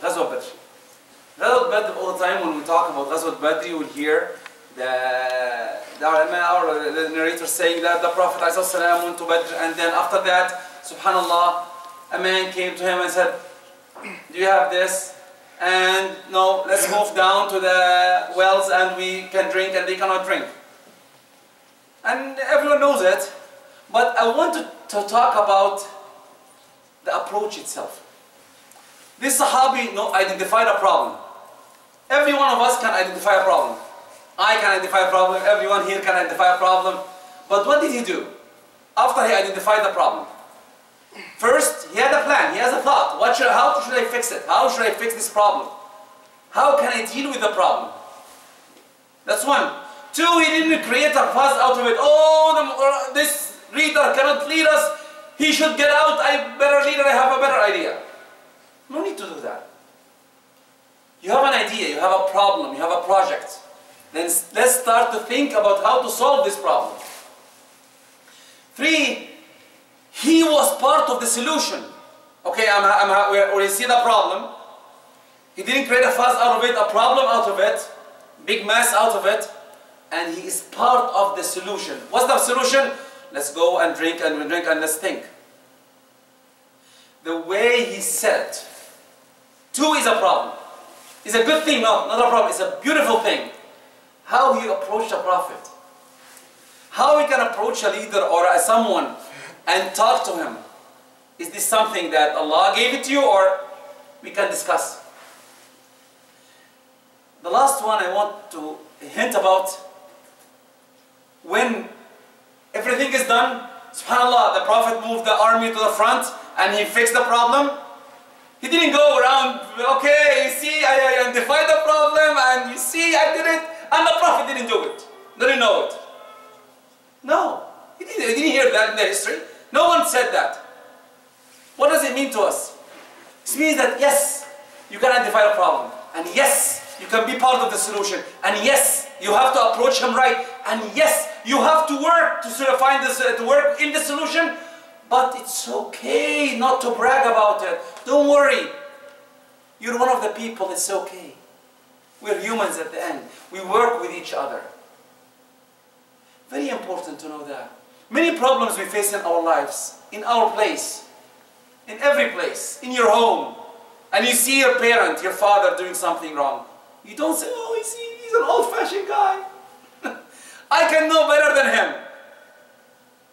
Ghazwa Badr. Ghazwa Badr all the time when we talk about Ghazwa Badr, you will hear the, the narrator saying that the Prophet ﷺ went to Badr and then after that, subhanAllah, a man came to him and said, do you have this? And no, let's move down to the wells and we can drink and they cannot drink. And everyone knows it. But I want to, to talk about the approach itself. This Sahabi no, identified a problem. Every one of us can identify a problem. I can identify a problem, everyone here can identify a problem. But what did he do? After he identified the problem. First, he had a plan, he has a thought. What should, how should I fix it? How should I fix this problem? How can I deal with the problem? That's one. Two, he didn't create a fuss out of it. Oh, the, uh, this reader cannot lead us. He should get out. I better leader. I have a better idea. No need to do that. You have an idea. You have a problem. You have a project. Then let's start to think about how to solve this problem. Three, he was part of the solution. Okay, I'm, I'm, we see the problem. He didn't create a fuss out of it, a problem out of it, big mess out of it, and he is part of the solution. What's the solution? Let's go and drink and drink and let's think. The way he said. Two is a problem. It's a good thing, no, not a problem. It's a beautiful thing. How he approached a prophet. How we can approach a leader or a someone and talk to him. Is this something that Allah gave it to you or we can discuss? The last one I want to hint about when everything is done, subhanAllah, the Prophet moved the army to the front and he fixed the problem. He didn't go around, okay, you see, I identified the problem and you see, I did it. And the Prophet didn't do it. Didn't know it. No, he didn't, he didn't hear that in the history. No one said that. What does it mean to us? It means that yes, you can identify a problem. And yes, you can be part of the solution. And yes, you have to approach him right. And yes, you have to work to find this, to work in the solution. But it's okay not to brag about it. Don't worry. You're one of the people, it's okay. We're humans at the end. We work with each other. Very important to know that. Many problems we face in our lives, in our place, in every place, in your home, and you see your parent, your father doing something wrong. You don't say, oh, see, he's an old-fashioned guy. I can know better than him.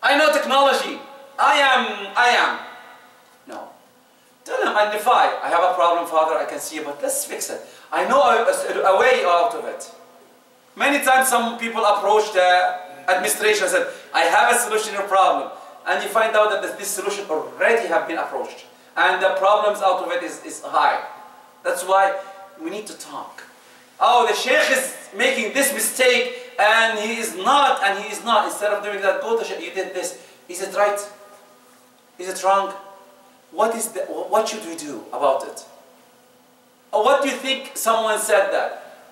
I know technology. I am, I am. No. Tell him, identify. I have a problem, father, I can see it, but let's fix it. I know a, a, a way out of it. Many times some people approach the administration and said, I have a solution to your problem. And you find out that this solution already have been approached. And the problems out of it is, is high. That's why we need to talk. Oh, the sheikh is making this mistake and he is not and he is not. Instead of doing that, go to sheikh, you did this. Is it right? Is it wrong? What is the, what should we do about it? What do you think someone said that?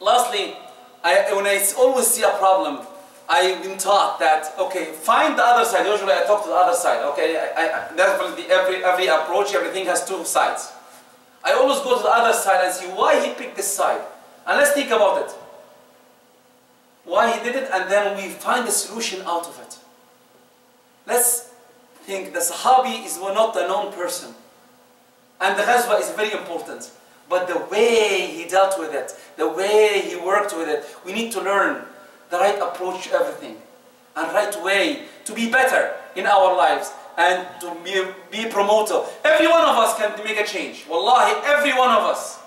Lastly, I, when I always see a problem, I've been taught that, okay, find the other side. Usually I talk to the other side, okay? I, I, definitely every, every approach, everything has two sides. I always go to the other side and see why he picked this side. And let's think about it. Why he did it, and then we find the solution out of it. Let's think the Sahabi is not a known person. And the Ghazwa is very important. But the way he dealt with it, the way he worked with it, we need to learn the right approach to everything. And right way to be better in our lives and to be, be promoter. Every one of us can make a change. Wallahi, every one of us.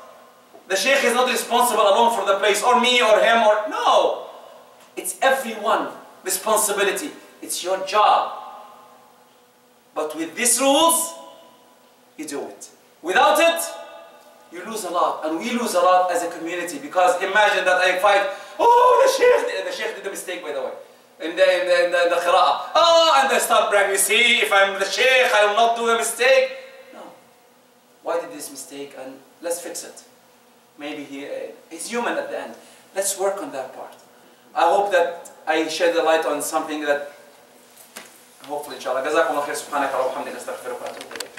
The Sheikh is not responsible alone for the place, or me, or him, or... No! It's everyone responsibility. It's your job. But with these rules, you do it. Without it, you lose a lot. And we lose a lot as a community because imagine that I fight, oh, the Sheikh, the Sheikh did a mistake, by the way. In the, in the, in the, in the. Oh, and I start bragging, see, if I'm the Sheikh, I will not do a mistake. No. Why did this mistake? And let's fix it. Maybe he, uh, he's human at the end. Let's work on that part. I hope that I shed the light on something that hopefully inshallah. جزاكم الله خير سبحانك اللهم وبحمدك استغفرك واتوب اليك.